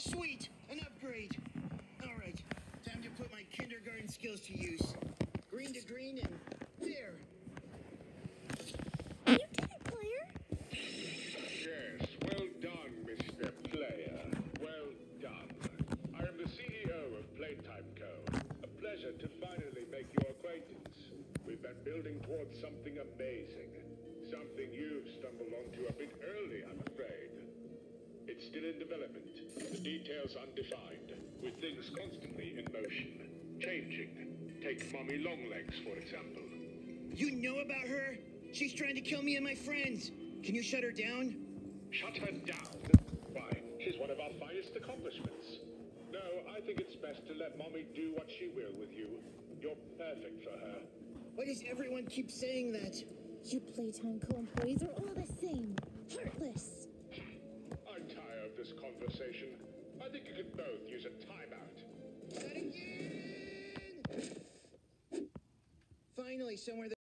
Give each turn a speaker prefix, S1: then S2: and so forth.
S1: Sweet, an upgrade. All right, time to put my kindergarten skills to use. Green to green and there.
S2: You did it, player.
S3: Yes, well done, Mr. Player. Well done. I am the CEO of Playtime Co. A pleasure to finally make your acquaintance. We've been building towards something amazing. Something you've stumbled onto a bit still in development. The details undefined, with things constantly in motion, changing. Take Mommy Longlegs, for example.
S1: You know about her? She's trying to kill me and my friends. Can you shut her down?
S3: Shut her down? Why, she's one of our finest accomplishments. No, I think it's best to let Mommy do what she will with you. You're perfect for her.
S1: Why does everyone keep saying that?
S2: You Playtime Co employees are all the same. Heartless.
S3: Conversation. I think you could both use a timeout.
S1: Finally, somewhere